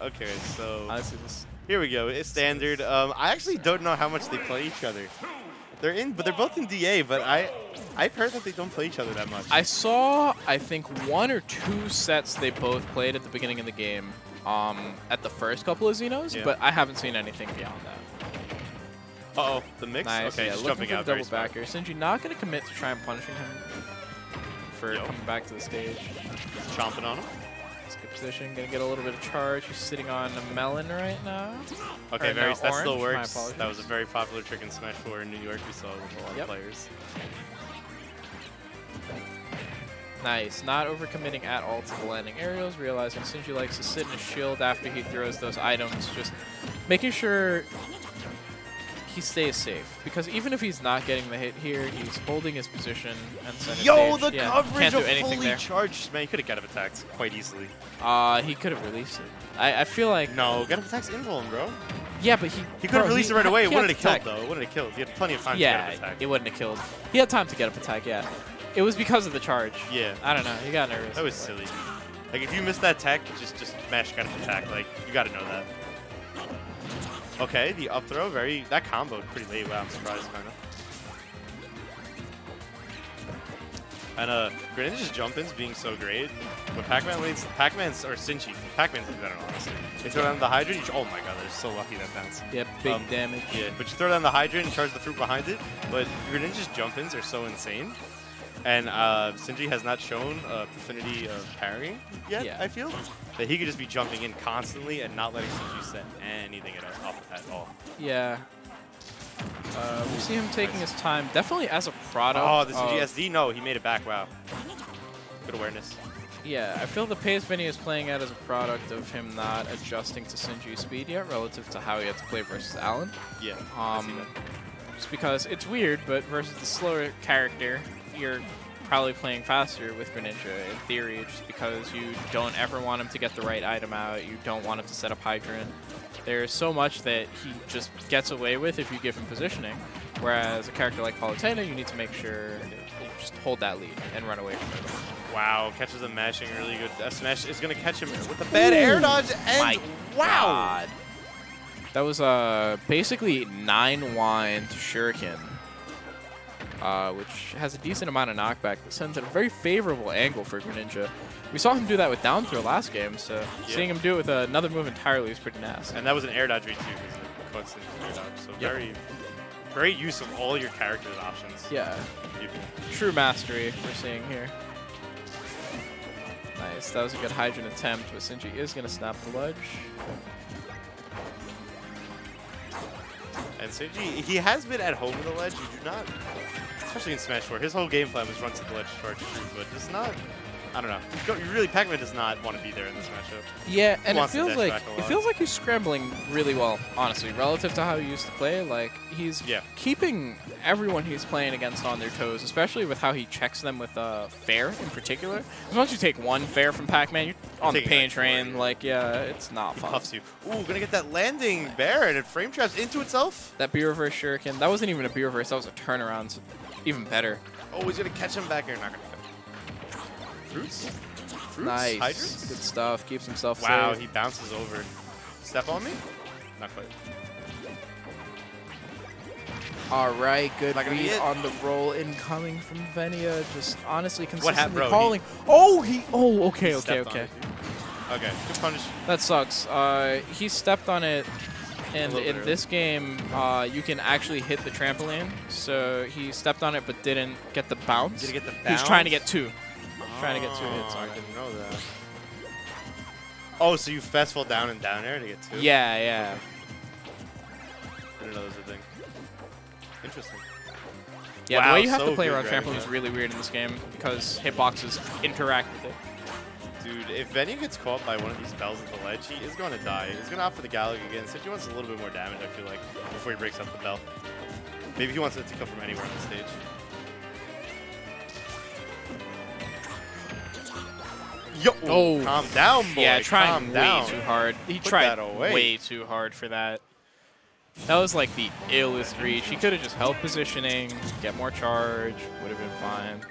Uh, okay, so here we go. It's standard. Um, I actually don't know how much they play each other. They're in, but they're both in DA. But I, I've heard that they don't play each other that much. I saw, I think, one or two sets they both played at the beginning of the game um, at the first couple of Xenos, Yeah. but I haven't seen anything beyond that. Uh oh, the mix. Nice. Okay, yeah, just looking jumping for out the double backer. Sinji not going to commit to try and punishing him for Yo. coming back to the stage. Chomping on him. Skip position, going to get a little bit of charge. He's sitting on a melon right now. Okay, Or very. no, that still orange. My works. That was a very popular trick in Smash 4 in New York. We saw with a lot Yep. of players. Nice. Not overcommitting at all to the landing aerials, realizing Sinji likes to sit in a shield after he throws those items, just making sure he stays safe. Because even if he's not getting the hit here, he's holding his position and center Yo, stage. the Yeah, coverage can't do of anything fully there. charged. Man, you could have got him attacked quite easily. Uh, he could have released it. I, I feel like No, get him attacks invuln, bro. yeah, but he He could have released he- it right away. It he wouldn't have killed though. It wouldn't have killed. He had plenty of time to Yeah, get him attacked. it wouldn't have killed. He had time to get up attack. Yeah, it was because of the charge. Yeah. I don't know. He got nervous. That was silly. Like if you miss that tech, just just mash kind of attack. Like you got to know that. Okay, the up throw, very that combo pretty late. Wow, I'm surprised kind of. And uh, Greninja's jump-ins being so great. but Pac-Man leads, Pac-Man's or Sinji, Pac-Man's like better honestly. They throw down the Hydrant. You, oh my God, they're so lucky that bounce. Yep, big Um, damage. Yeah, but you throw down the Hydrant and charge the fruit behind it. But Greninja's jump-ins are so insane. And uh, Sinji has not shown a vicinity of parrying yet, Yeah. I feel. That he could just be jumping in constantly and not letting Sinji set anything at all. At all. Yeah. Uh, we see him taking his time, definitely as a product. Oh, the Sinji SD? No, he made it back. Wow. Good awareness. Yeah, I feel the pace Vinny is playing at as a product of him not adjusting to Sinji's speed yet, relative to how he had to play versus Alan. Yeah. Um, just because it's weird, but versus the slower character, you're probably playing faster with Greninja in theory, just because you don't ever want him to get the right item out, you don't want him to set up Hydrant. There's so much that he just gets away with if you give him positioning, whereas a character like Palutena, you need to make sure you just hold that lead and run away from it. Wow, catches him mashing really good. That smash is going to catch him with a bad air dodge. And wow. God. That was uh, basically 9 wine to Shuriken, uh, which has a decent amount of knockback that sends at a very favorable angle for Greninja. We saw him do that with down throw last game, so Yeah. seeing him do it with another move entirely is pretty nasty. And that was an air dodge read too, because it cuts into air dodge. So Yep. very, great use of all your character's options. Yeah, true mastery we're seeing here. Nice, that was a good Hydrant attempt, but Sinji is going to snap the ledge. And Sinji, he has been at home in the ledge. You do not, especially in Smash 4, his whole game plan was run to the ledge charge but does not, I don't know. You really, Pac-Man does not want to be there in this matchup. Yeah, and it feels like it feels like he's scrambling really well, honestly, relative to how he used to play. Like he's Yeah. keeping everyone he's playing against on their toes, especially with how he checks them with uh, fair in particular. 'Cause once you take one fair from Pac-Man, you're on the taking pain train. Like yeah, it's not fun. Puffs you. Ooh, gonna get that landing bear, and it frame traps into itself. That B reverse shuriken, that wasn't even a B reverse, that was a turnaround. So even better. Oh, he's gonna catch him back here. Not gonna. Fruits? Fruits? Nice, Hydrants? good stuff. Keeps himself Wow, safe. he bounces over. Step on me? Not quite. All right, good read on the roll incoming from Venia. Just honestly consistently happened, bro? He- calling. oh, he. Oh, okay, He okay, okay. Okay, good punish. That sucks. Uh, he stepped on it, and in early. this game, uh, you can actually hit the trampoline. So he stepped on it but didn't get the bounce. Did he get the He was trying to get two. Trying to get two hits Oh, on I didn't know that. Oh, so you fast fall down and down air to get two? Yeah, yeah. I didn't know that was a thing. Interesting. Yeah, Wow, the way you have so to play around trampoline is really weird in this game because hitboxes interact with it. Dude, if Venia gets caught by one of these bells at the ledge, he is going to die. He's going to opt for the Galaga again. Since he wants a little bit more damage, I feel like, before he breaks up the bell. Maybe he wants it to come from anywhere on the stage. Yo, Oh. calm down, boy. yeah, calm trying down. way too hard. He Put tried way too hard for that. That was like the illest reach. He could have just held positioning, get more charge, would have been fine.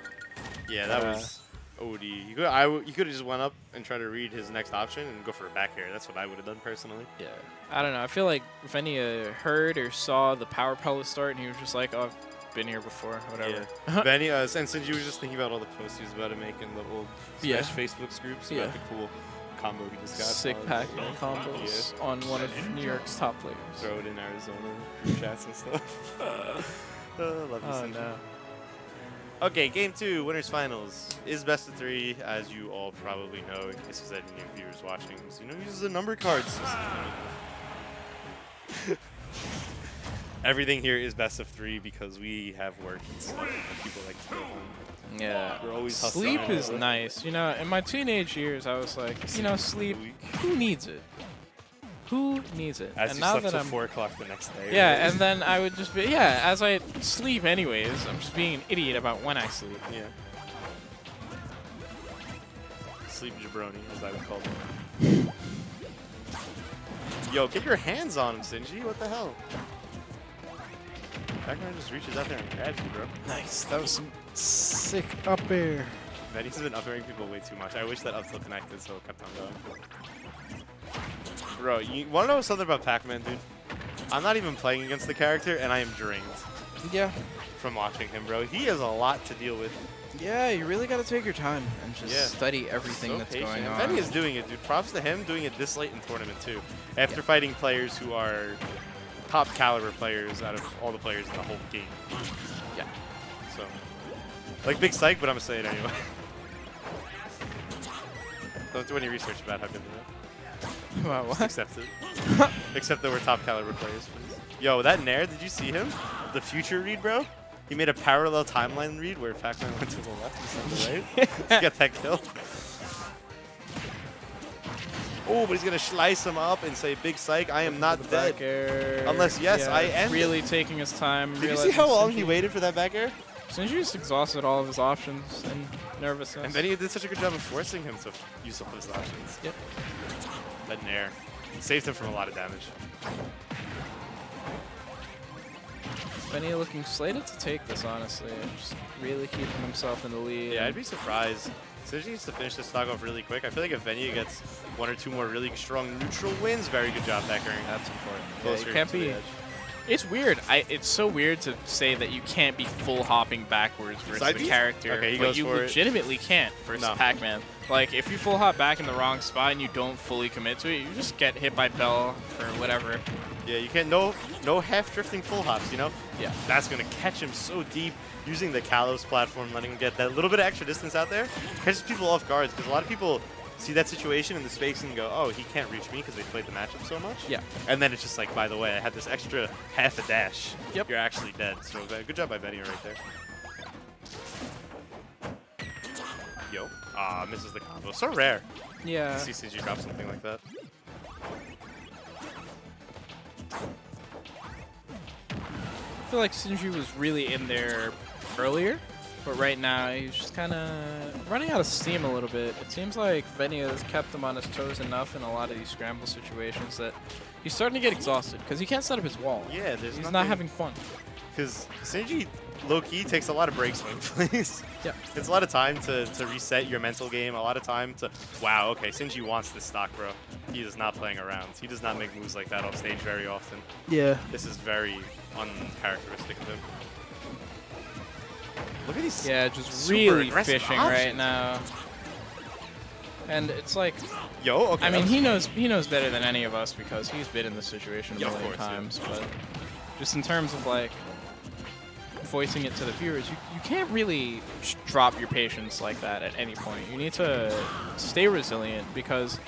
Yeah, that Uh, was. OD. You could I you could have just went up and tried to read his next option and go for a back air. That's what I would have done personally. Yeah. I don't know. I feel like if Venia heard or saw the power pellet start, and he was just like, "Oh, been here before. Whatever." Benny, uh, and since you were just thinking about all the posts he was about to make in the old Yeah. Groups Yeah. about the cool combo he just got. Sick Pac-Man yeah. combos on one of New York's top players. Throw it in Arizona group chats and stuff. uh, love you, Oh no. Okay, game two, winners finals is best of three, as you all probably know, in case there's any new viewers watching. So, you know, uses the number card system. Everything here is best of three because we have work and stuff, people like to go home. Yeah. We're always hustling Sleep is over. nice. You know, in my teenage years, I was like, you know, sleep. Who needs it? Who needs it? As and you now slept that till I'm four o'clock the next day. Yeah, right? and then I would just be yeah. As I sleep, anyways, I'm just being an idiot about when I sleep. yeah. Sleep jabroni, as I would call them. Yo, get your hands on him, Sinji. What the hell? Pac-Man just reaches out there and grabs you, bro. Nice. That was some sick up air. Man, he's been up airing people way too much. I wish that up tilt connected, so it kept on going. Bro, you want to know something about Pac-Man, dude? I'm not even playing against the character, and I am drained Yeah. from watching him, bro. He has a lot to deal with. Yeah, you really got to take your time and just Yeah. study everything so that's patient. going on. Benny is doing it, dude. Props to him doing it this late in tournament, too. After fighting players who are top caliber players out of all the players in the whole game. Yeah. So, like big psych, but I'm gonna say it anyway. Don't do any research about how good they are. Wow, Just what? accept it. Accept that we're top caliber players. Yo, that Nair, did you see him? The future read, bro? He made a parallel timeline read where Pac-Man went to the left instead of the right. to get that kill. Oh, but he's gonna slice him up and say, "Big psych, I am not dead." Unless, yes, Yeah, I end it. Really taking his time. Did you see how long he waited for that back air? just exhausted all of his options and nervousness. And Benny did such a good job of forcing him to use all his options. Yep. That Nair saved him from a lot of damage. Benny looking slated to take this, honestly. Just really keeping himself in the lead. Yeah, I'd be surprised. Sinji needs to finish this stock off really quick. I feel like if Venia gets one or two more really strong neutral wins, very good job back airing. That's important. Yeah, you can't be. edge. It's weird. I. It's so weird to say that you can't be full hopping backwards versus Side the piece? character, Okay, but you for it. legitimately can't versus No. Pac-Man. Like if you full hop back in the wrong spot and you don't fully commit to it, you just get hit by Bell or whatever. Yeah, you can't. No, no half drifting full hops. You know. Yeah. That's gonna catch him so deep. Using the Kalos platform, letting him get that little bit of extra distance out there, catches people off guards because a lot of people see that situation in the space and go, "Oh, he can't reach me because they played the matchup so much." Yeah. And then it's just like, by the way, I had this extra half a dash. Yep. You're actually dead. So uh, good job by Benny right there. Yo. Ah, misses the combo. So rare Yeah. to see Sinji drop something like that. Feel like Sinji was really in there earlier, but right now he's just kind of running out of steam a little bit. It seems like Venia has kept him on his toes enough in a lot of these scramble situations that he's starting to get exhausted because he can't set up his wall. Yeah, there's he's nothing- not having fun. Because Sinji low-key takes a lot of breaks when he plays. Yeah. It's a lot of time to, to reset your mental game, a lot of time to, wow, okay, Sinji wants this stock, bro. He is not playing around. He does not make moves like that off stage very often. Yeah. This is very uncharacteristic of him. Look at these. Yeah, just Super really aggressive fishing right now. And it's like, Yo, okay. I mean, he knows he knows better than any of us because he's been in this situation a Yeah, of million course, yeah. times. But just in terms of like voicing it to the viewers, you, you can't really drop your patience like that at any point. You need to stay resilient because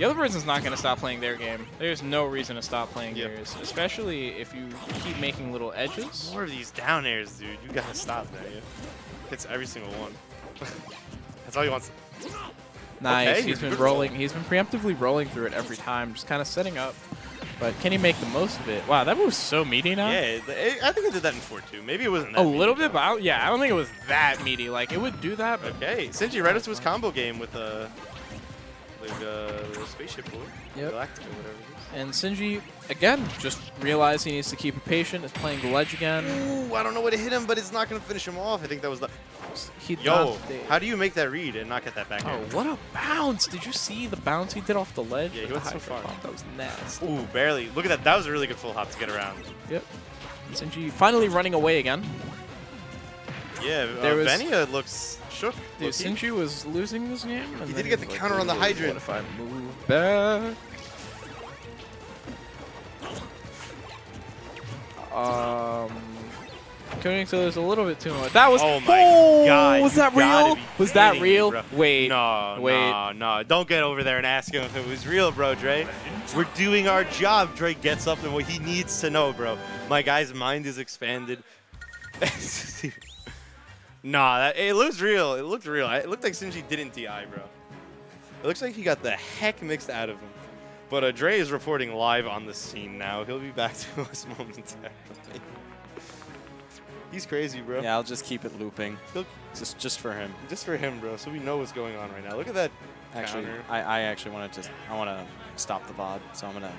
the other person's not going to stop playing their game. There's no reason to stop playing Yep. yours, especially if you keep making little edges. More of these down airs, dude. You gotta stop that. Yeah. Hits every single one. That's all he wants. Nice. Okay, he's been rolling. He's been preemptively rolling through it every time, just kind of setting up. But can he make the most of it? Wow, that was so meaty now. Yeah, I think I did that in 4-2. Maybe it wasn't that A little bit, but I, yeah, I don't think it was that meaty. Like it would do that, but Okay, Sinji right into his combo game with uh, like uh, the spaceship boy, Yep. Galactica, whatever it and Sinji again just realized he needs to keep it patient. Is playing the ledge again. Ooh, I don't know what to hit him, but it's not gonna finish him off. I think that was the. He Yo, how do you make that read and not get that back Oh, air? what a bounce! Did you see the bounce he did off the ledge? Yeah, he went so far. pump? That was nasty. Ooh, barely. Look at that. That was a really good full hop to get around. Yep. Sinji finally running away again. Yeah, There uh, was- Venia looks shook. Dude, low-key. Was losing this game. He did get the like, counter on the "Ooh, hydrant." What if I move back? Um, Koenig so there's a little bit too much. That was. Oh my oh, God, Was that real? Was that kidding me, real? Wait. No, wait. no, no. Don't get over there and ask him if it was real, bro, Dre. We're doing our job. Dre gets up and what he needs to know, bro. My guy's mind is expanded. nah, that, it looks real. It looked real. It looked like Sinji didn't DI, bro. It looks like he got the heck mixed out of him. But uh, Dre is reporting live on the scene now. He'll be back to us momentarily. He's crazy, bro. Yeah, I'll just keep it looping. He'll- Just just for him. Just for him, bro, so we know what's going on right now. Look at that Actually, counter. I, I actually want to just I want to stop the VOD, so I'm gonna